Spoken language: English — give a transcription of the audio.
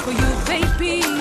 for you, baby.